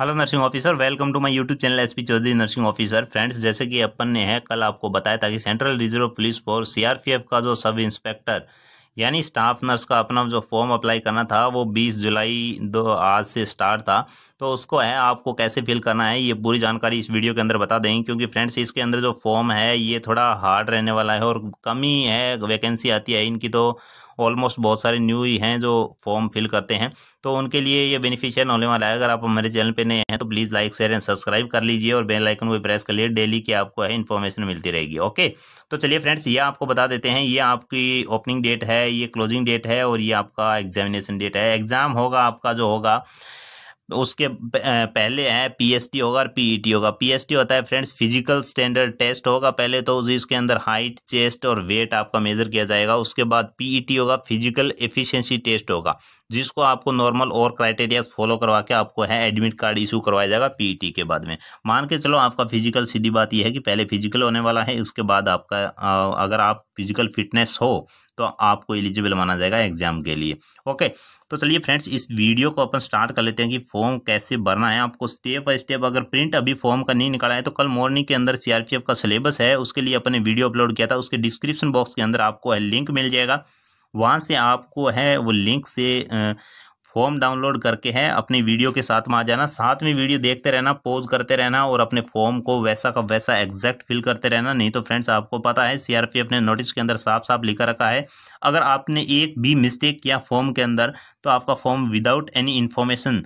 Hello nursing officer welcome to my YouTube channel SP Chaudhary nursing officer friends जैसे कि अपन ने है, कल आपको बताया था कि central reserve police force CRPF का जो सब इंस्पेक्टर यानी स्टाफ नर्स का अपना जो फॉर्म अप्लाई करना था, वो 20 जुलाई दो, आज से स्टार्ट था। तो उसको है, आपको कैसे फिल करना है, ये पूरी जानकारी इस वीडियो के अंदर बता देंगे, क्योंकि फ्रेंड्स इसके अंदर जो फॉर्म है, ये थोड़ा हार्ड रहने वाला है और कमी है वैकेंसी आती है इनकी तो ऑलमोस्ट बहुत सारे न्यू ही हैं जो फॉर्म फिल करते हैं। तो उनके लिए ये बेनिफिशियल होने वाला है। अगर आप हमारे चैनल पे नए हैं तो please like share and subscribe कर लीजिए और बेल आइकन को प्रेस कर लिए डेली की आपको है इन्फॉर्मेशन मिलती रहेगी। ओके तो चलिए फ्रेंड्स ये आपको बता देते हैं। ये आपकी ओपनिंग डेट है, ये क्लोजिंग डेट है और ये आपका एग्जामिनेशन डेट है। एग्ज़ाम होगा, आपका जो होगा उसके पहले है पीएसटी होगा और पीईटी होगा। पीएसटी होता है फ्रेंड्स फ़िज़िकल स्टैंडर्ड टेस्ट होगा पहले तो इसके अंदर हाइट चेस्ट और वेट आपका मेजर किया जाएगा। उसके बाद पीईटी होगा फ़िज़िकल एफिशिएंसी टेस्ट होगा, जिसको आपको नॉर्मल और क्राइटेरिया फॉलो करवा के आपको है एडमिट कार्ड इशू करवाया जाएगा पीईटी के बाद में। मान के चलो आपका फ़िज़िकल सीधी बात यह है कि पहले फ़िज़िकल होने वाला है, उसके बाद आपका अगर आप फ़िज़िकल फिटनेस हो तो आपको एलिजिबल माना जाएगा एग्ज़ाम के लिए। ओके तो चलिए फ्रेंड्स, इस वीडियो को अपन स्टार्ट कर लेते हैं कि फॉर्म कैसे भरना है। आपको स्टेप बाय स्टेप अगर प्रिंट अभी फॉर्म का नहीं निकाला है तो कल मॉर्निंग के अंदर सीआरपीएफ का सिलेबस है, उसके लिए अपने वीडियो अपलोड किया था, उसके डिस्क्रिप्शन बॉक्स के अंदर आपको लिंक मिल जाएगा। वहाँ से आपको है वो लिंक से फॉर्म डाउनलोड करके है, अपनी वीडियो के साथ में आ जाना। साथ में वीडियो देखते रहना, पोज करते रहना और अपने फॉर्म को वैसा का वैसा एग्जैक्ट फिल करते रहना। नहीं तो फ्रेंड्स आपको पता है सीआरपीएफ अपने नोटिस के अंदर साफ़ साफ़ लिखा रखा है। अगर आपने एक भी मिस्टेक किया फॉर्म के अंदर तो आपका फॉर्म विदाउट एनी इन्फॉर्मेशन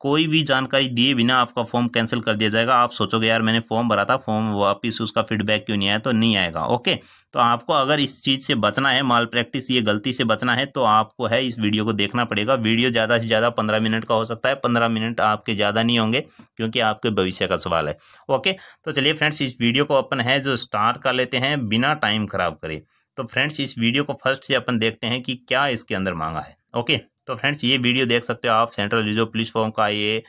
कोई भी जानकारी दिए बिना आपका फॉर्म कैंसिल कर दिया जाएगा। आप सोचोगे, यार, मैंने फॉर्म भरा था फॉर्म वापस उसका फीडबैक क्यों नहीं आया? तो नहीं आएगा। ओके तो आपको अगर इस चीज़ से बचना है माल प्रैक्टिस ये गलती से बचना है तो आपको है इस वीडियो को देखना पड़ेगा। वीडियो ज़्यादा से ज़्यादा पंद्रह मिनट का हो सकता है। पंद्रह मिनट आपके ज़्यादा नहीं होंगे, क्योंकि आपके भविष्य का सवाल है। ओके तो चलिए फ्रेंड्स इस वीडियो को अपन है जो स्टार्ट कर लेते हैं, बिना टाइम खराब करे। तो फ्रेंड्स इस वीडियो को फ़र्स्ट से अपन देखते हैं कि क्या इसके अंदर मांगा है। ओके तो फ्रेंड्स, ये वीडियो देख सकते हो आप, सेंट्रल रिज़र्व पुलिस फॉर्म का ये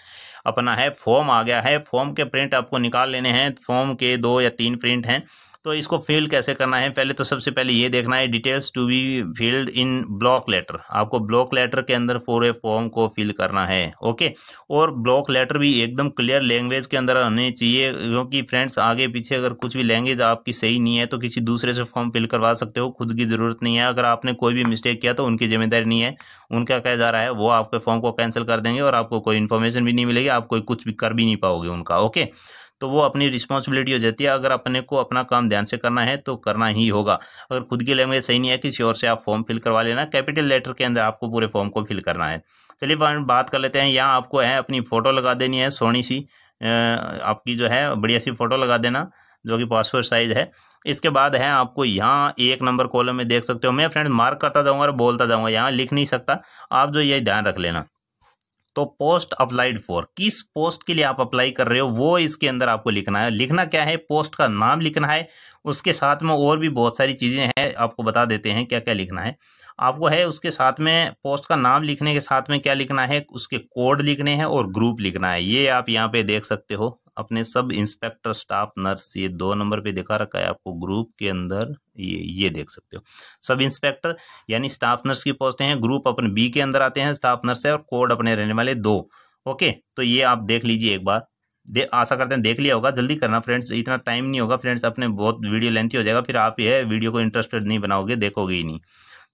अपना है, फॉर्म आ गया है, फॉर्म के प्रिंट आपको निकाल लेने हैं, फॉर्म के दो या तीन प्रिंट हैं। तो इसको फिल कैसे करना है? पहले तो सबसे पहले ये देखना है details to be filled in block letter आपको ब्लॉक लेटर के अंदर पूरे फॉर्म को फिल करना है ओके और ब्लॉक लेटर भी एकदम क्लियर लैंग्वेज के अंदर होने चाहिए, क्योंकि फ्रेंड्स आगे पीछे अगर कुछ भी लैंग्वेज आपकी सही नहीं है तो किसी दूसरे से फॉर्म फिल करवा सकते हो, खुद की ज़रूरत नहीं है। अगर आपने कोई भी मिस्टेक किया तो उनकी ज़िम्मेदारी नहीं है। उनका कहा जा रहा है, वो आपके फॉर्म को कैंसिल कर देंगे और आपको कोई इन्फॉर्मेशन भी नहीं मिलेगी, आप कोई कुछ भी कर भी नहीं पाओगे उनका ओके तो वो अपनी रिस्पॉन्सिबिलिटी हो जाती है। अगर अपने को अपना काम ध्यान से करना है तो करना ही होगा। अगर खुद की लैंग्वेज सही नहीं है, किसी और से आप फॉर्म फिल करवा लेना। कैपिटल लेटर के अंदर आपको पूरे फॉर्म को फिल करना है। चलिए बात कर लेते हैं। यहाँ आपको है, अपनी फ़ोटो लगा देनी है सोनी सी। आपकी जो है, बढ़िया सी फ़ोटो लगा देना, जो कि पासपोर्ट साइज़ है। इसके बाद है, आपको यहाँ एक नंबर कॉलम में देख सकते हो। मैं फ्रेंड मार्क करता जाऊँगा और बोलता जाऊँगा। यहाँ लिख नहीं सकता। आप जो ये ध्यान रख लेना। तो पोस्ट अप्लाइड फॉर किस पोस्ट के लिए आप अप्लाई कर रहे हो, वो इसके अंदर आपको लिखना है। लिखना क्या है? पोस्ट का नाम लिखना है। उसके साथ में और भी बहुत सारी चीज़ें हैं, आपको बता देते हैं क्या क्या लिखना है। आपको है उसके साथ में पोस्ट का नाम लिखने के साथ में क्या लिखना है? उसके कोड लिखने हैं और ग्रुप लिखना है। ये आप यहाँ पे देख सकते हो। अपने सब इंस्पेक्टर, स्टाफ, नर्स, ये दो नंबर पे दिखा रखा है आपको ग्रुप के अंदर, ये ये देख सकते हो। सब इंस्पेक्टर यानी स्टाफ नर्स की पोस्टें हैं, ग्रुप अपने बी के अंदर आते हैं, स्टाफ नर्स है और कोड अपने रहने वाले दो। ओके? तो ये आप देख लीजिए एक बार। दे, आशा करते हैं देख लिया होगा, जल्दी करना फ्रेंड्स, इतना टाइम नहीं होगा फ्रेंड्स, अपने बहुत वीडियो लेंथी हो जाएगा, फिर आप ये वीडियो को इंटरेस्टेड नहीं बनाओगे, देखोगे ही नहीं।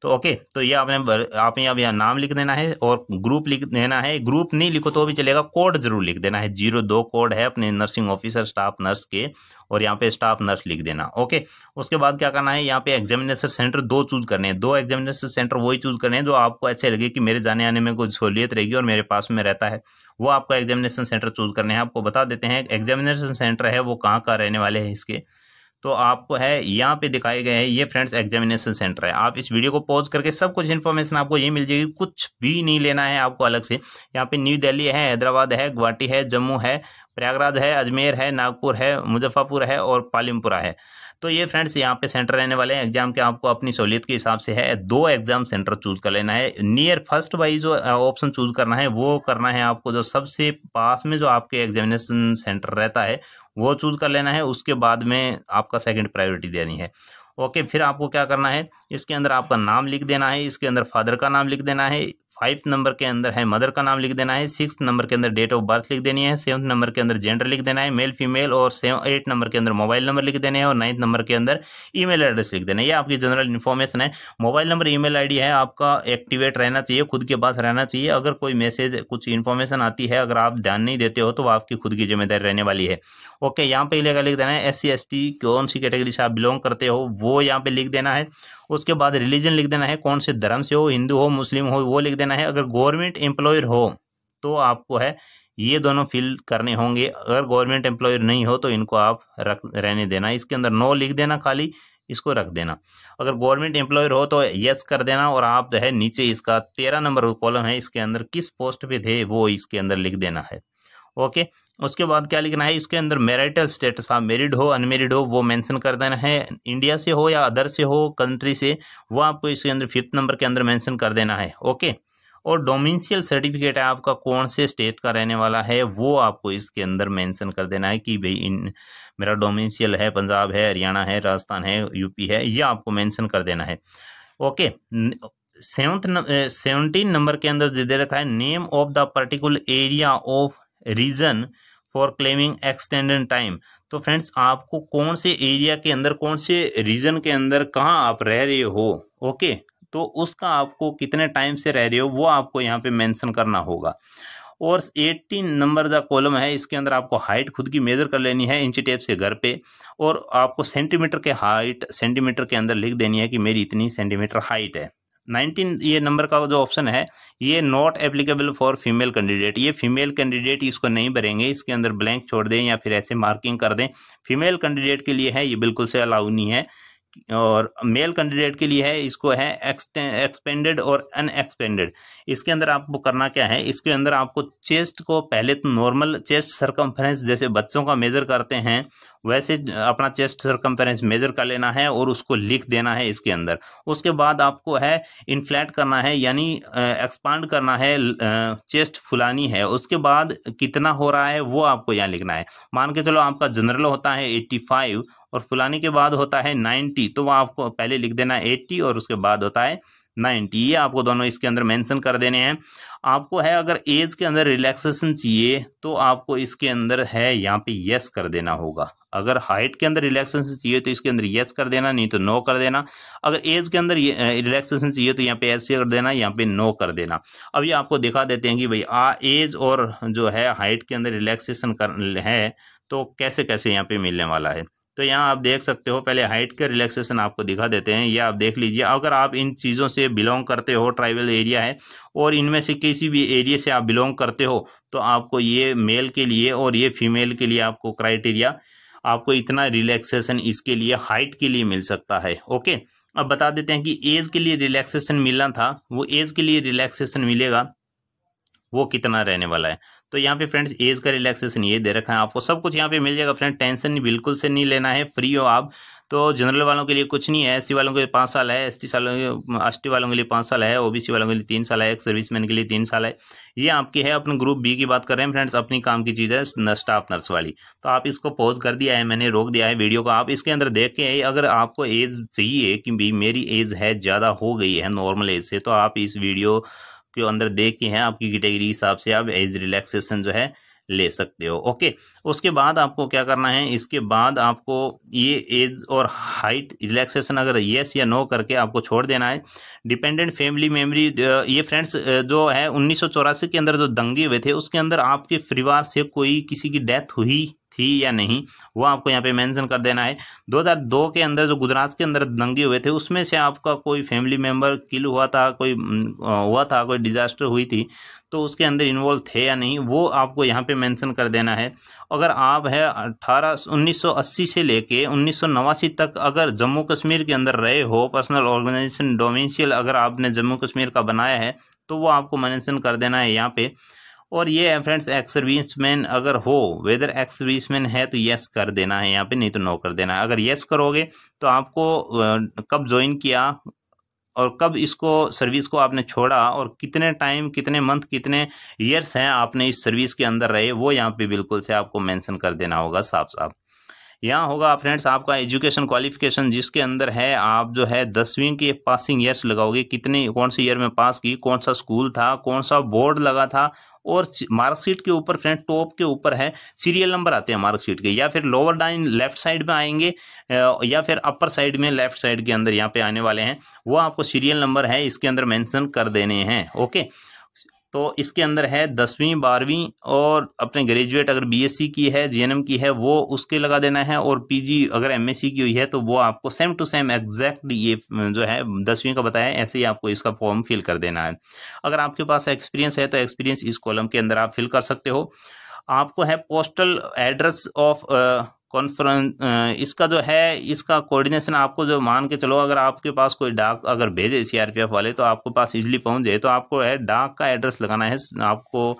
तो ओके तो ये आपने आपने यहाँ यहाँ नाम लिख देना है और ग्रुप लिख देना है। ग्रुप नहीं लिखो तो भी चलेगा कोड ज़रूर लिख देना है। ज़ीरो, दो कोड है अपने नर्सिंग ऑफिसर स्टाफ नर्स के और यहाँ पे स्टाफ नर्स लिख देना, ओके। उसके बाद क्या करना है, यहाँ पे एग्जामिनेशन सेंटर दो चूज़ करने हैं। दो एग्जामिनेशन सेंटर वही चूज़ करने हैं जो आपको अच्छे लगे कि मेरे जाने आने में कोई सहूलियत रहेगी और मेरे पास में रहता है। वो आपको एग्जामिनेशन सेंटर चूज़ करने हैं। आपको बता देते हैं एग्जामिनेशन सेंटर है वो कहाँ कहाँ रहने वाले हैं इसके? तो आपको है, यहाँ पे दिखाए गए हैं, ये फ्रेंड्स एग्जामिनेशन सेंटर है। आप इस वीडियो को पॉज करके सब कुछ इन्फॉर्मेशन आपको ये मिल जाएगी, कुछ भी नहीं लेना है आपको अलग से। यहाँ पे न्यू दिल्ली है, हैदराबाद है गुवाहाटी है जम्मू है प्रयागराज है अजमेर है नागपुर है मुजफ्फरपुर है और पालिमपुरा है। तो ये फ्रेंड्स यहाँ पे सेंटर रहने वाले हैं। एग्ज़ाम के आपको अपनी सहूलियत के हिसाब से है। दो एग्ज़ाम सेंटर चूज़ कर लेना है। नियर फ़र्स्ट वाइज जो ऑप्शन चूज़ करना है, वो करना है आपको जो सबसे पास में जो आपके एग्जामिनेशन सेंटर रहता है, वो चूज़ कर लेना है। उसके बाद में आपका सेकेंड प्रायोरिटी देनी है। ओके फिर आपको क्या करना है? इसके अंदर आपका नाम लिख देना है। इसके अंदर फादर का नाम लिख देना है। फाइव नंबर के अंदर है, मदर का नाम लिख देना है, सिक्स नंबर के अंदर डेट ऑफ़ बर्थ लिख देनी है सेवन्थ नंबर के अंदर जेंडर लिख देना है, मेल, फीमेल और सेवन, एट नंबर के अंदर मोबाइल नंबर लिख देना है और नाइन्थ नंबर के अंदर ईमेल एड्रेस लिख देना है। ये आपकी जनरल इन्फॉर्मेशन है। मोबाइल नंबर, ईमेल आईडी है, आपका एक्टिवेट रहना चाहिए, खुद के पास रहना चाहिए। अगर कोई मैसेज, कुछ इन्फॉर्मेशन आती है, अगर आप ध्यान नहीं देते हो तो आपकी खुद की ज़िम्मेदारी रहने वाली है। ओके, यहाँ पे लिख देना है, एस सी कौन सी कैटेगरी से आप बिलोंग करते हो, वो यहाँ पे लिख देना है। उसके बाद रिलीजन लिख देना है, कौन से धर्म से हो, हिंदू हो, मुस्लिम हो, वो लिख देना है। अगर गवर्नमेंट एम्प्लॉयर हो तो आपको है, ये दोनों फिल करने होंगे। अगर गवर्नमेंट एम्प्लॉयर नहीं हो तो इनको आप रख, रहने देना। इसके अंदर नो लिख देना खाली, इसको रख देना। अगर गवर्नमेंट एम्प्लॉयर हो तो यस कर देना और आप जो है, नीचे इसका तेरह नंबर कॉलम है, इसके अंदर किस पोस्ट पे थे, वो इसके अंदर लिख देना है। ओके उसके बाद क्या लिखना है? इसके अंदर मैरिटल स्टेटस आप मेरिड हो अनमेरिड हो, वो मेंशन कर देना है। इंडिया से हो या अदर से हो कंट्री से, वो आपको इसके अंदर फिफ्थ नंबर के अंदर मेंशन कर देना है ओके और डोमिनशियल सर्टिफिकेट है आपका, कौन से स्टेट का रहने वाला है, वो आपको इसके अंदर मेंशन कर देना है कि भाई इन, मेरा डोमिनशियल है, पंजाब है, हरियाणा है, राजस्थान है यूपी है, ये आपको मेंशन कर देना है ओके सेवंथ सेवनटीन नंबर के अंदर दे रखा है name of the particular area of region for claiming extended time तो फ्रेंड्स आपको कौन से एरिया के अंदर, कौन से रीजन के अंदर कहाँ आप रह रहे हो ओके तो उसका आपको कितने टाइम से रह रहे हो, वो आपको यहाँ पे मेंशन करना होगा। और 18 नंबर का कॉलम है, इसके अंदर आपको हाइट खुद की मेजर कर लेनी है इंची टेप से घर पे, और आपको सेंटीमीटर के हाइट सेंटीमीटर के अंदर लिख देनी है कि मेरी इतनी सेंटीमीटर हाइट है। नाइनटीन, ये नंबर का जो ऑप्शन है, ये not applicable for female candidate ये फीमेल कैंडिडेट इसको नहीं भरेंगे, इसके अंदर ब्लैंक छोड़ दें या फिर ऐसे मार्किंग कर दें। फीमेल कैंडिडेट के लिए है, ये बिल्कुल से अलाउ नहीं है। और मेल कैंडिडेट के लिए है, इसको है एक्सपेंडेड और अनएक्सपेंडेड इसके अंदर आपको करना क्या है? इसके अंदर आपको चेस्ट को पहले तो नॉर्मल चेस्ट सरकमफ्रेंस जैसे बच्चों का मेजर करते हैं, वैसे अपना चेस्ट सरकमफ्रेंस मेजर कर लेना है और उसको लिख देना है इसके अंदर। उसके बाद आपको है इनफ्लैट करना है, यानी एक्सपांड करना है चेस्ट फुलानी है। उसके बाद कितना हो रहा है वो आपको यहाँ लिखना है। मान के चलो आपका जनरल होता है एट्टी फाइव और फुलानी के बाद होता है नाइन्टी तो वह आपको पहले लिख देना एट्टी और उसके बाद होता है नाइन्टी ये आपको दोनों इसके अंदर मेंशन कर देने हैं। आपको है अगर एज के अंदर रिलैक्सेशन चाहिए तो आपको इसके अंदर है यहाँ पे यस कर देना होगा। अगर हाइट के अंदर रिलैक्सेशन चाहिए तो इसके अंदर यस कर देना, नहीं तो नो कर देना। अगर एज के अंदर रिलैक्सेशन चाहिए तो यहाँ पे एस कर देना, यहाँ पे नो कर देना। अब ये आपको दिखा देते हैं कि भाई, आ एज और जो है हाइट के अंदर रिलैक्सेशन कर, है तो कैसे कैसे यहाँ पे मिलने वाला है। तो यहाँ आप देख सकते हो, पहले हाइट के रिलैक्सेशन आपको दिखा देते हैं। ये आप देख लीजिए, अगर आप इन चीज़ों से बिलोंग करते हो ट्राइबल एरिया है, और इनमें से किसी भी एरिया से आप बिलोंग करते हो तो आपको ये मेल के लिए और ये फीमेल के लिए आपको क्राइटेरिया आपको इतना रिलैक्सेशन इसके लिए हाइट के लिए मिल सकता है। ओके अब बता देते हैं कि एज के लिए रिलैक्सेशन मिलना था, वो एज के लिए रिलैक्सेशन मिलेगा, वो कितना रहने वाला है? तो यहाँ पे फ्रेंड्स एज का रिलैक्सेशन ये दे रखा है आपको। सब कुछ यहाँ पे मिल जाएगा फ्रेंड टेंशन बिल्कुल से नहीं लेना है फ्री हो आप। तो जनरल वालों के लिए कुछ नहीं है एससी वालों के लिए पाँच साल है एसटी सालों के एस वालों के लिए पाँच साल है ओबीसी वालों के लिए तीन साल है एक सर्विसमैन के लिए तीन साल है। ये आपकी है, अपने ग्रुप बी की बात कर रहे हैं फ्रेंड्स अपनी काम की चीज़ है स्टाफ नर्स वाली। तो आप इसको पॉज कर दिया है, मैंने रोक दिया है वीडियो को। आप इसके अंदर देख के अगर आपको एज चाहिए कि भाई मेरी एज है, ज़्यादा हो गई है नॉर्मल एज से तो आप इस वीडियो के अंदर देख के हैं, आपकी कैटेगरी के हिसाब से आप एज रिलैक्सेशन जो है ले सकते हो। ओके, उसके बाद आपको क्या करना है, इसके बाद आपको ये एज और हाइट रिलैक्सेशन अगर येस या नो करके आपको छोड़ देना है। डिपेंडेंट फैमिली मेमोरी ये फ्रेंड्स जो है उन्नीस सौ चौरासी के अंदर जो दंगे हुए थे, उसके अंदर आपके परिवार से कोई किसी की डेथ हुई थी या नहीं, वो आपको यहाँ पे मेंशन कर देना है। 2002 के अंदर, जो गुजरात के अंदर दंगे हुए थे, उसमें से आपका कोई फैमिली मेंबर किल हुआ था, कोई हुआ था, कोई डिजास्टर हुई थी तो उसके अंदर इन्वॉल्व थे या नहीं, वो आपको यहाँ पे मेंशन कर देना है। अगर आप है अठारह, उन्नीस से लेके उन्नीस सौ नवासी तक अगर जम्मू कश्मीर के अंदर रहे हो पर्सनल ऑर्गेनाइजेशन डोमिशियल अगर आपने जम्मू कश्मीर का बनाया है तो वो आपको मेंशन कर देना है यहाँ पे। और ये है फ्रेंड्स एक्स सर्विसमैन अगर हो वेदर एक्स सर्विसमैन है तो यस कर देना है यहाँ पे, नहीं तो नो कर देना है। अगर यस करोगे तो आपको कब ज्वाइन किया और कब इसको सर्विस को आपने छोड़ा और कितने टाइम कितने मंथ कितने ईयर्स हैं आपने इस सर्विस के अंदर रहे, वो यहाँ पे बिल्कुल से आपको मेंशन कर देना होगा साफ़ साफ़ यहाँ होगा फ्रेंड्स आपका एजुकेशन क्वालिफिकेशन जिसके अंदर है, आप जो है दसवीं के पासिंग ईयर्स लगाओगे। कितने, कौन से ईयर में पास की, कौन सा स्कूल था, कौन सा बोर्ड लगा था और मार्कशीट के ऊपर फ्रेंड टॉप के ऊपर है, सीरियल नंबर आते हैं मार्कशीट के, या फिर लोअर डाइन लेफ़्ट साइड में आएँगे या फिर अपर साइड में लेफ़्ट साइड के अंदर यहाँ पे आने वाले हैं, वो आपको सीरियल नंबर है, इसके अंदर मेंशन कर देने हैं, ओके? तो इसके अंदर है दसवीं, बारहवीं और अपने ग्रेजुएट अगर बीएससी की है जीएनएम की है, वो उसके लगा देना है और पीजी अगर एमएससी की हुई है तो वो आपको सेम टू सेम एग्जैक्ट ये जो है, दसवीं का बताया, ऐसे ही आपको इसका फॉर्म फिल कर देना है। अगर आपके पास एक्सपीरियंस है तो एक्सपीरियंस इस कॉलम के अंदर आप फिल कर सकते हो। आपको है पोस्टल एड्रेस ऑफ़ कॉन्फ्रेंस इसका जो है, इसका कोऑर्डिनेशन आपको जो मान के चलो, अगर आपके पास कोई डाक अगर भेजे सीआरपीएफ वाले तो आपके पास इजीली पहुँच जाए। तो आपको है, डाक का एड्रेस लगाना है। आपको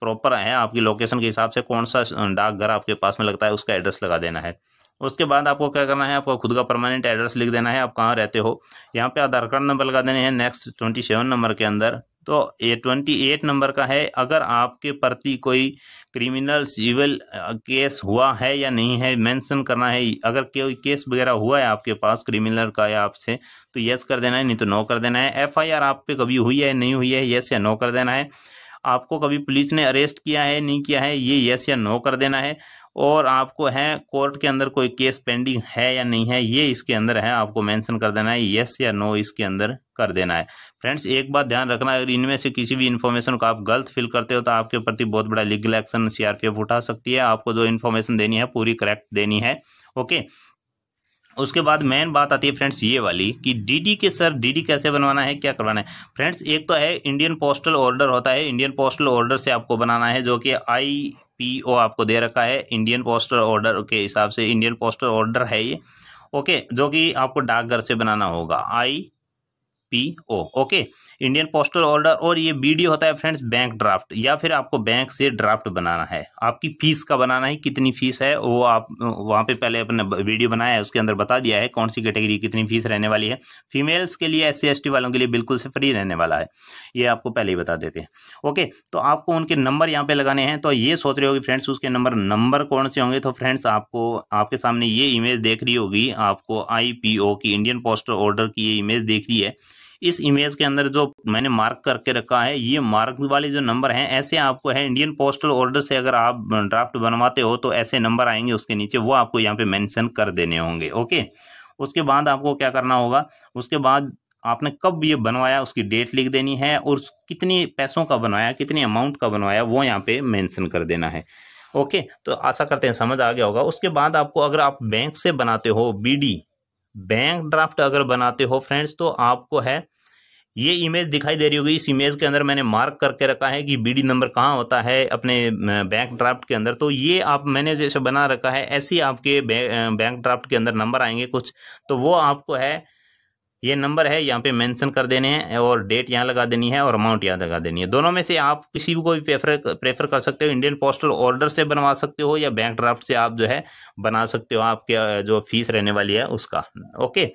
प्रॉपर है, आपकी लोकेशन के हिसाब से कौन सा डाक घर आपके पास में लगता है, उसका एड्रेस लगा देना है। उसके बाद आपको क्या करना है, आपको खुद का परमानेंट एड्रेस लिख देना है, आप कहाँ रहते हो। यहाँ पे आधार कार्ड नंबर लगा देने हैं नेक्स्ट ट्वेंटी सेवन नंबर के अंदर। तो ये ट्वेंटी एट नंबर का है। अगर आपके प्रति कोई क्रिमिनल सिविल केस हुआ है या नहीं है, मेंशन करना है, अगर कोई केस वगैरह हुआ है आपके पास क्रिमिनल का या आपसे तो यस कर देना है, नहीं तो नो कर देना है। एफआईआर आप पे कभी हुई है, नहीं हुई है यस या नो कर देना है। आपको कभी पुलिस ने अरेस्ट किया है, नहीं किया है, ये यस या नो कर देना है। और आपको है कोर्ट के अंदर कोई केस पेंडिंग है या नहीं है, ये इसके अंदर है, आपको मेंशन कर देना है यस या नो इसके अंदर कर देना है। फ्रेंड्स, एक बात ध्यान रखना अगर इनमें से किसी भी इन्फॉर्मेशन को आप गलत फिल करते हो तो आपके प्रति बहुत बड़ा लीगल एक्शन सीआरपीएफ उठा सकती है। आपको जो इन्फॉर्मेशन देनी है, पूरी करेक्ट देनी है ओके उसके बाद मेन बात आती है फ्रेंड्स, ये वाली कि डीडी के सर डीडी कैसे बनवाना है, क्या करवाना है? फ्रेंड्स, एक तो है इंडियन पोस्टल ऑर्डर होता है। इंडियन पोस्टल ऑर्डर से आपको बनाना है, जो कि आई पीओ आपको दे रखा है इंडियन पोस्टल ऑर्डर के हिसाब से इंडियन पोस्टल ऑर्डर है ये ओके जो कि आपको डाकघर से बनाना होगा। I P O okay Indian postal order और ये बीडी होता है फ्रेंड्स बैंक ड्राफ्ट या फिर आपको बैंक से ड्राफ्ट बनाना है। आपकी फ़ीस का बनाना है, कितनी फ़ीस है, वो आप, वहाँ पे पहले अपने वीडियो बनाया है, उसके अंदर बता दिया है कौन सी कैटेगरी कितनी फ़ीस रहने वाली है। फीमेल्स के लिए एस सी वालों के लिए बिल्कुल से फ्री रहने वाला है। ये आपको पहले ही बता देते हैं ओके तो आपको उनके नंबर यहाँ पे लगाने हैं तो ये सोच रहे होगी फ्रेंड्स उसके नंबर नंबर कौन से होंगे? तो फ्रेंड्स आपको, आपके सामने ये इमेज देख रही होगी, आपको आई की इंडियन पोस्टल ऑर्डर की ये इमेज देख रही है। इस इमेज के अंदर जो मैंने मार्क करके रखा है, ये मार्क वाले जो नंबर हैं, ऐसे आपको है इंडियन पोस्टल ऑर्डर से अगर आप ड्राफ्ट बनवाते हो तो ऐसे नंबर आएँगे उसके नीचे, वो आपको यहाँ पे मेंशन कर देने होंगे ओके उसके बाद आपको क्या करना होगा, उसके बाद आपने कब ये बनवाया, उसकी डेट लिख देनी है, और कितनी पैसों का बनवाया, कितने अमाउंट का बनवाया, वो यहाँ पे मेंशन कर देना है ओके तो आशा करते हैं समझ आ गया होगा। उसके बाद आपको अगर आप बैंक से बनाते हो बीडी बैंक ड्राफ्ट अगर बनाते हो फ्रेंड्स तो आपको है, ये इमेज दिखाई दे रही होगी। इस इमेज के अंदर मैंने मार्क करके रखा है कि बीडी नंबर कहाँ होता है अपने बैंक ड्राफ्ट के अंदर। तो ये आप, मैंने जैसे बना रखा है, ऐसे ही आपके बैंक ड्राफ्ट के अंदर नंबर आएँगे कुछ। तो वो आपको है ये नंबर है, यहाँ पे मेंशन कर देने हैं और डेट यहाँ लगा देनी है और अमाउंट यहाँ लगा देनी है। दोनों में से आप किसी को भी प्रेफर प्रेफर कर सकते हो। इंडियन पोस्टल ऑर्डर से बनवा सकते हो या बैंक ड्राफ्ट से आप जो है बना सकते हो। आपके जो फ़ीस रहने वाली है उसका ओके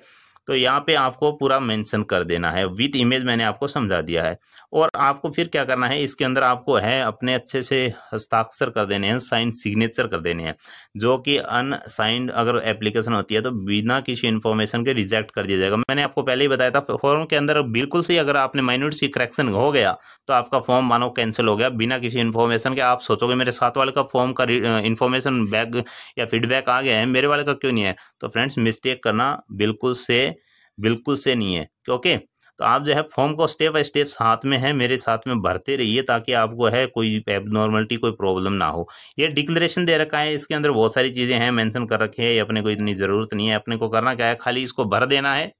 तो यहाँ पे आपको पूरा मेंशन कर देना है। विथ इमेज मैंने आपको समझा दिया है। और आपको फिर क्या करना है, इसके अंदर आपको है अपने अच्छे से हस्ताक्षर कर देने हैं, साइन सिग्नेचर कर देने हैं, जो कि अनसाइंड अगर एप्लीकेशन होती है तो बिना किसी इन्फॉर्मेशन के रिजेक्ट कर दिया जाएगा। मैंने आपको पहले ही बताया था, फॉर्म के अंदर बिल्कुल से अगर आपने माइन्यूट सी करेक्शन हो गया तो आपका फॉर्म मानो कैंसिल हो गया, बिना किसी इन्फॉर्मेशन के। आप सोचोगे, मेरे साथ वाले का फॉर्म का इन्फॉर्मेशन बैग या फीडबैक आ गया है, मेरे वाले का क्यों नहीं है? तो फ्रेंड्स, मिस्टेक करना बिल्कुल से बिल्कुल से नहीं है, ओके? तो आप जो है फॉर्म को स्टेप बाई स्टेप साथ में है, मेरे साथ में भरते रहिए ताकि आपको है कोई एबनॉर्मलिटी कोई प्रॉब्लम ना हो। ये डिक्लेरेशन दे रखा है, इसके अंदर बहुत सारी चीज़ें हैं मैंसन कर रखी है अपने को इतनी ज़रूरत नहीं है, अपने को करना क्या है, खाली इसको भर देना है।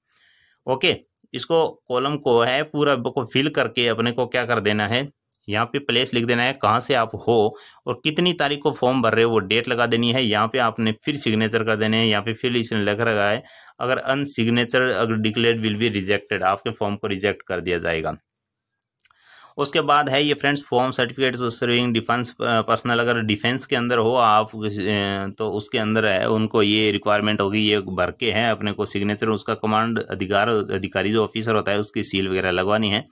ओके इसको कॉलम को है पूरा को फिल करके अपने को क्या कर देना है? यहाँ पे प्लेस लिख देना है कहाँ से आप हो और कितनी तारीख को फॉर्म भर रहे हो, वो डेट लगा देनी है। यहाँ पे आपने फिर सिग्नेचर कर देने हैं, यहाँ पे फिर इसने लिख रखा है, अगर अन सिग्नेचर अगर डिक्लेयर विल बी रिजेक्टेड आपके फॉर्म को रिजेक्ट कर दिया जाएगा। उसके बाद है ये friends form certificate serving defence personal अगर डिफेंस के अंदर हो आप तो उसके अंदर है, उनको ये रिक्वायरमेंट होगी, ये भर के हैं अपने को सिग्नेचर उसका कमांड अधिकार, अधिकारी जो ऑफिसर होता है, उसकी सील वगैरह लगवानी है।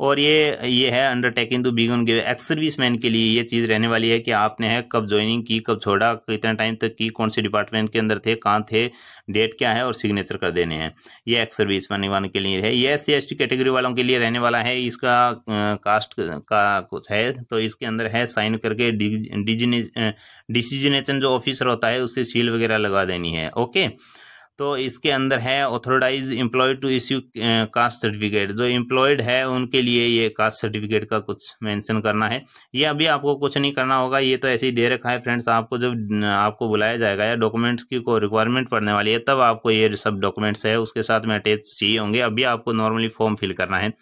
और ये ये है अंडरटेकिंग टू बिगन के एक्स सर्विस मैन के लिए ये चीज़ रहने वाली है कि आपने है कब ज्वाइनिंग की, कब छोड़ा, कितने टाइम तक की, कौन से डिपार्टमेंट के अंदर थे, कहाँ थे डेट क्या है और सिग्नेचर कर देने हैं। ये एक्स सर्विस मैन वालों के लिए है। ये एस सी कैटेगरी वालों के लिए रहने वाला है। इसका कास्ट का कुछ है तो इसके अंदर है साइन करके डिसीजनेशन जो ऑफिसर होता है उससे सील वगैरह लगा देनी है। ओके तो इसके अंदर है authorize employed to issue caste certificate जो एम्प्लॉयड है, उनके लिए ये कास्ट सर्टिफिकेट का कुछ मेंशन करना है। ये अभी आपको कुछ नहीं करना होगा, ये तो ऐसे ही दे रखा है फ्रेंड्स आपको जब आपको बुलाया जाएगा या डॉक्यूमेंट्स की कोई रिक्वायरमेंट पड़ने वाली है, तब आपको ये सब डॉक्यूमेंट्स है, उसके साथ में अटैच चाहिए होंगे। अभी आपको नॉर्मली फॉर्म फिल करना है।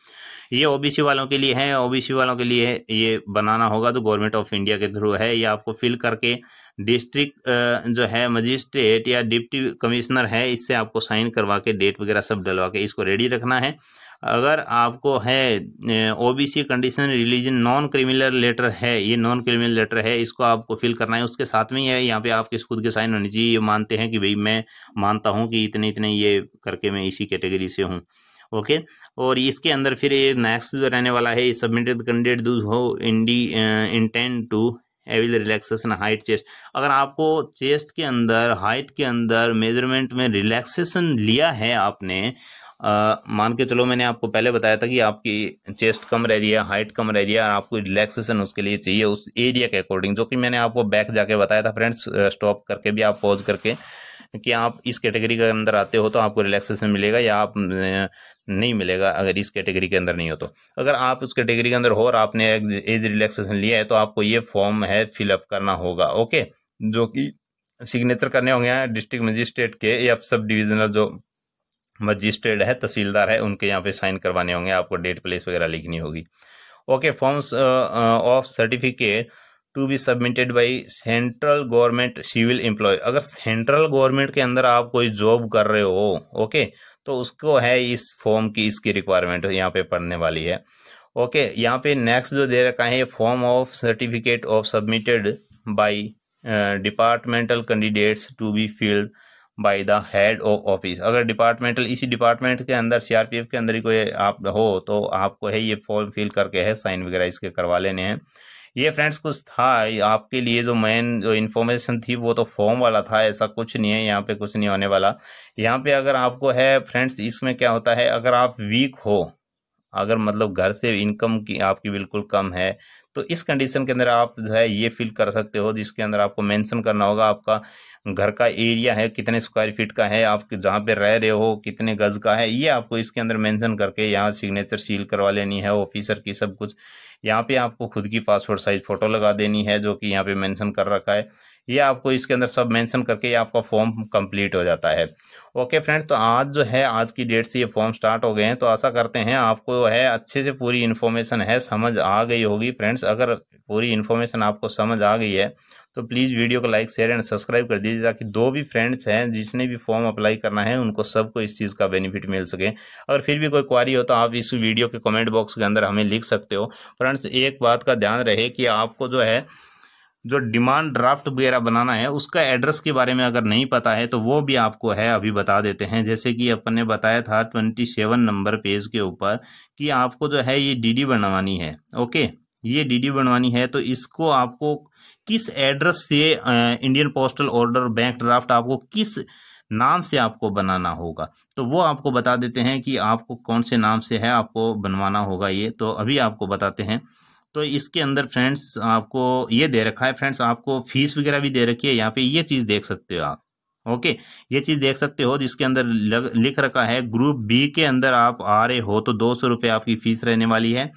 ये ओबीसी वालों के लिए है ओबीसी वालों के लिए ये बनाना होगा तो गवर्नमेंट ऑफ़ इंडिया के थ्रू है। ये आपको फिल करके डिस्ट्रिक्ट जो है मजिस्ट्रेट या डिप्टी कमिश्नर है, इससे आपको साइन करवा के डेट वगैरह सब डलवा के इसको रेडी रखना है। अगर आपको है OBC condition religion non criminal letter है, ये नॉन क्रिमिनल लेटर है, इसको आपको फिल करना है। उसके साथ में ही है, यहाँ पे आपके खुद के साइन होनी चाहिए। ये मानते हैं कि भाई मैं मानता हूँ कि इतने इतने ये करके मैं इसी कैटेगरी से हूँ। ओके और इसके अंदर फिर ये नेक्स्ट जो रहने वाला है submitted candidate do who indie intend to avail relaxation height chest अगर आपको चेस्ट के अंदर हाइट के अंदर मेज़रमेंट में रिलैक्सेशन लिया है आपने आ, मान के चलो मैंने आपको पहले बताया था कि आपकी चेस्ट कम रह रही है हाइट कम रह रही है और आपको रिलैक्सेशन उसके लिए चाहिए उस एरिया के अकॉर्डिंग जो कि मैंने आपको बैक जाके बताया था फ्रेंड्स स्टॉप करके भी आप पॉज करके। कि आप इस कैटेगरी के अंदर आते हो तो आपको रिलैक्सेशन मिलेगा या आप नहीं मिलेगा अगर इस कैटेगरी के अंदर नहीं हो तो। अगर आप उस कैटेगरी के अंदर हो और आपने एज रिलैक्सेशन लिया है तो आपको ये फॉर्म है फिलअप करना होगा ओके जो कि सिग्नेचर करने होंगे डिस्ट्रिक्ट मजिस्ट्रेट के, या सब डिविजनल जो मजिस्ट्रेट है, तहसीलदार है, उनके यहाँ पे साइन करवाने होंगे, आपको डेट प्लेस वगैरह लिखनी होगी। Okay forms of certificate to be submitted by central government civil employ अगर सेंट्रल गवर्नमेंट के अंदर आप कोई जॉब कर रहे हो ओके तो उसको है इस फॉर्म की, इसकी रिक्वायरमेंट यहाँ पे पढ़ने वाली है। ओके यहाँ पे नेक्स्ट जो दे रखा है form of certificate of submitted by departmental candidates to be filled by the head of office अगर डिपार्टमेंटल इसी डिपार्टमेंट के अंदर सीआरपीएफ के अंदर ही कोई आप हो तो आपको है ये फॉर्म फिल करके है साइन वगैरह इसके करवा लेने हैं। ये फ्रेंड्स कुछ था आपके लिए जो मेन जो इन्फॉर्मेशन थी वो तो फॉर्म वाला था, ऐसा कुछ नहीं है, यहाँ पे कुछ नहीं होने वाला। यहाँ पे अगर आपको है फ्रेंड्स, इसमें क्या होता है, अगर आप वीक हो, अगर मतलब घर से इनकम की आपकी बिल्कुल कम है तो इस कंडीशन के अंदर आप जो है ये फिल कर सकते हो, जिसके अंदर आपको मेंशन करना होगा, आपका घर का एरिया है, कितने स्क्वायर फीट का है, आप जहाँ पे रह रहे हो, कितने गज का है, ये आपको इसके अंदर मेंशन करके यहाँ सिग्नेचर सील करवा लेनी है ऑफिसर की सब कुछ। यहाँ पे आपको खुद की पासपोर्ट साइज़ फ़ोटो लगा देनी है, जो कि यहाँ पे मेंशन कर रखा है। ये आपको इसके अंदर सब मेंशन करके आपका फॉर्म कंप्लीट हो जाता है। ओके फ्रेंड्स तो आज जो है, आज की डेट से ये फॉर्म स्टार्ट हो गए हैं तो आशा करते हैं आपको है, अच्छे से पूरी इन्फॉर्मेशन है, समझ आ गई होगी। फ्रेंड्स, अगर पूरी इन्फॉर्मेशन आपको समझ आ गई है तो प्लीज़ वीडियो को लाइक, शेयर एंड सब्सक्राइब कर दीजिए, ताकि दो भी फ्रेंड्स हैं, जिसने भी फॉर्म अप्लाई करना है, उनको सबको इस चीज़ का बेनिफिट मिल सके। अगर फिर भी कोई क्वारी हो तो आप इस वीडियो के कमेंट बॉक्स के अंदर हमें लिख सकते हो। फ्रेंड्स, एक बात का ध्यान रहे कि आपको जो है जो डिमांड ड्राफ्ट वगैरह बनाना है, उसका एड्रेस के बारे में अगर नहीं पता है तो वो भी आपको है, अभी बता देते हैं। जैसे कि अपन ने बताया था ट्वेंटी सेवन नंबर पेज के ऊपर कि आपको जो है ये डीडी बनवानी है ओके ये डीडी बनवानी है तो इसको आपको किस एड्रेस से Indian postal order bank draft आपको किस नाम से आपको बनाना होगा? तो वो आपको बता देते हैं कि आपको कौन से नाम से है, आपको बनवाना होगा ये। तो अभी आपको बताते हैं। तो इसके अंदर फ्रेंड्स आपको ये दे रखा है, फ्रेंड्स आपको फ़ीस वगैरह भी दे रखी है, यहाँ पे ये चीज़ देख सकते हो आप। ओके, ये चीज़ देख सकते हो जिसके अंदर लिख रखा है, ग्रुप बी के अंदर आप आ रहे हो तो दो सौ रुपये आपकी फ़ीस रहने वाली है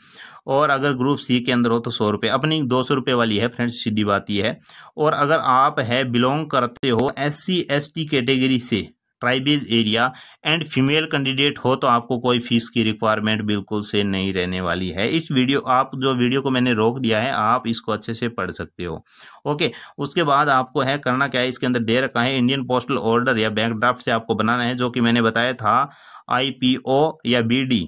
और अगर ग्रुप सी के अंदर हो तो सौ रुपये। अपनी दो सौ रुपये वाली है फ्रेंड्स, सीधी बात यह है। और अगर आप है, बिलोंग करते हो S C S T category से tribes area and female candidate हो तो आपको कोई फ़ीस की रिक्वायरमेंट बिल्कुल से नहीं रहने वाली है। इस वीडियो आप जो वीडियो को मैंने रोक दिया है, आप इसको अच्छे से पढ़ सकते हो। ओके उसके बाद आपको है करना क्या है, इसके अंदर दे रखा है इंडियन पोस्टल ऑर्डर या बैंक ड्राफ्ट से आपको बनाना है, जो कि मैंने बताया था आईपीओ या बीडी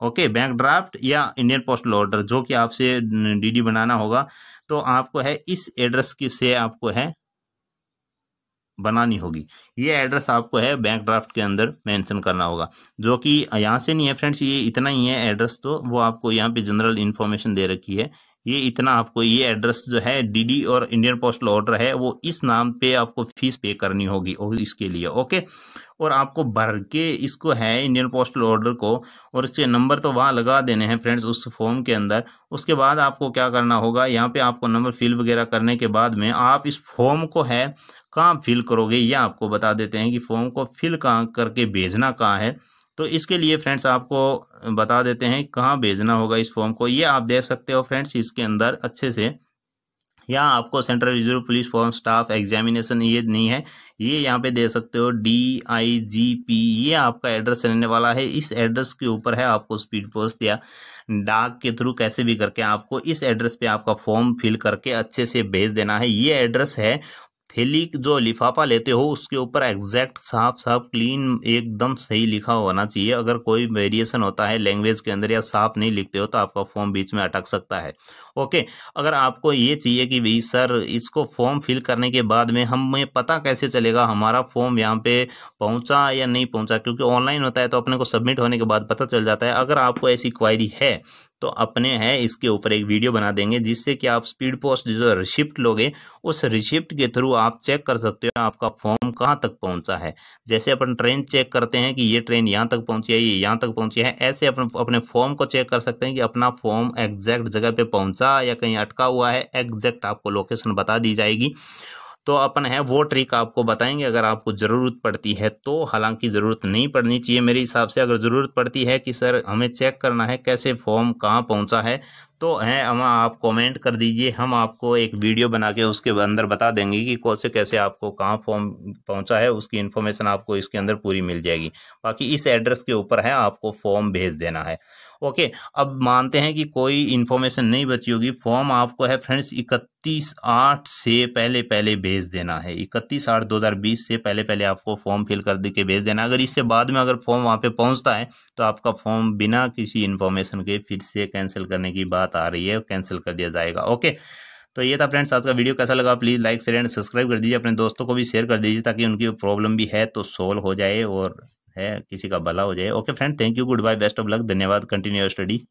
ओके बैंक ड्राफ्ट या इंडियन पोस्टल ऑर्डर जो कि आपसे डीडी बनाना होगा। तो आपको है इस एड्रेस की से आपको है बनानी होगी। ये एड्रेस आपको है बैंक ड्राफ्ट के अंदर मेंशन करना होगा। जो कि यहाँ से नहीं है फ्रेंड्स ये इतना ही है एड्रेस तो वो आपको यहाँ पे जनरल इन्फॉर्मेशन दे रखी है। ये इतना आपको, ये एड्रेस जो है डीडी और इंडियन पोस्टल ऑर्डर है, वो इस नाम पे आपको फ़ीस पे करनी होगी और इसके लिए ओके और आपको भर के इसको है इंडियन पोस्टल ऑर्डर को, और इसके नंबर तो वहाँ लगा देने हैं फ्रेंड्स उस फॉर्म के अंदर। उसके बाद आपको क्या करना होगा, यहाँ पे आपको नंबर फिल वगैरह करने के बाद में आप इस फॉर्म को है कहाँ फिल करोगे? ये आपको बता देते हैं कि फॉर्म को फिल कहाँ करके भेजना कहाँ है। तो इसके लिए फ्रेंड्स आपको बता देते हैं कहाँ भेजना होगा इस फॉर्म को। ये आप देख सकते हो फ्रेंड्स इसके अंदर अच्छे से। यहाँ आपको central reserve police form staff examination ये नहीं है। ये यहाँ पे दे सकते हो डी आई जी पी ये आपका एड्रेस रहने वाला है। इस एड्रेस के ऊपर है आपको स्पीड पोस्ट या डाक के थ्रू कैसे भी करके आपको इस एड्रेस पे आपका फॉर्म फिल करके अच्छे से भेज देना है। ये एड्रेस है थैली जो लिफाफा लेते हो, उसके ऊपर एग्जैक्ट साफ़ साफ़ क्लीन एकदम सही लिखा होना चाहिए। अगर कोई वेरिएशन होता है लैंग्वेज के अंदर या साफ़ नहीं लिखते हो तो आपका फॉर्म बीच में अटक सकता है। ओके, अगर आपको ये चाहिए कि भाई सर इसको फॉर्म फिल करने के बाद में हमें पता कैसे चलेगा हमारा फॉर्म यहाँ पे पहुँचा या नहीं पहुँचा? क्योंकि ऑनलाइन होता है तो अपने को सबमिट होने के बाद पता चल जाता है। अगर आपको ऐसी क्वायरी है तो अपने हैं इसके ऊपर एक वीडियो बना देंगे जिससे कि आप स्पीड पोस्ट जो रिसिप्ट लोगे, उस रिसिप्ट के थ्रू आप चेक कर सकते हो आपका फॉर्म कहाँ तक पहुँचा है। जैसे अपन ट्रेन चेक करते हैं कि ये ट्रेन यहाँ तक पहुँची है, ये यहाँ तक पहुँची है, ऐसे अपन अपने फॉर्म को चेक कर सकते हैं कि अपना फॉर्म एग्जैक्ट जगह पर पहुँचा या कहीं अटका हुआ है एग्जैक्ट आपको लोकेशन बता दी जाएगी। तो अपन है, वो ट्रिक आपको बताएँगे, अगर आपको ज़रूरत पड़ती है तो। हालाँकि ज़रूरत नहीं पड़नी चाहिए मेरे हिसाब से, अगर ज़रूरत पड़ती है कि सर हमें चेक करना है, कैसे फॉर्म कहाँ पहुँचा है तो हैं, हम आप कमेंट कर दीजिए। हम आपको एक वीडियो बना के उसके अंदर बता देंगे कि कौन से, कैसे आपको कहाँ फॉर्म पहुँचा है, उसकी इन्फॉर्मेशन आपको इसके अंदर पूरी मिल जाएगी। बाकी इस एड्रेस के ऊपर है, आपको फॉर्म भेज देना है। ओके अब मानते हैं कि कोई इन्फॉर्मेशन नहीं बची होगी। फॉर्म आपको है फ्रेंड्स इकतीस आठ से पहले पहले भेज देना है। इकतीस आठ दो हज़ार बीस से पहले पहले आपको फॉर्म फिल कर दे के भेज देना अगर इससे बाद में अगर फॉर्म वहाँ पे पहुँचता है तो आपका फॉर्म बिना किसी इन्फॉर्मेशन के फिर से कैंसिल करने की बात आ रही है कैंसिल कर दिया जाएगा। ओके तो ये था फ्रेंड्स आज का वीडियो कैसा लगा? Please like share and subscribe कर दीजिए। अपने दोस्तों को भी शेयर कर दीजिए ताकि उनकी प्रॉब्लम भी है तो सोल्व हो जाए और है, किसी का भला हो जाए। Okay friend thank you good bye best of luck धन्यवाद कंटिन्यू स्टडी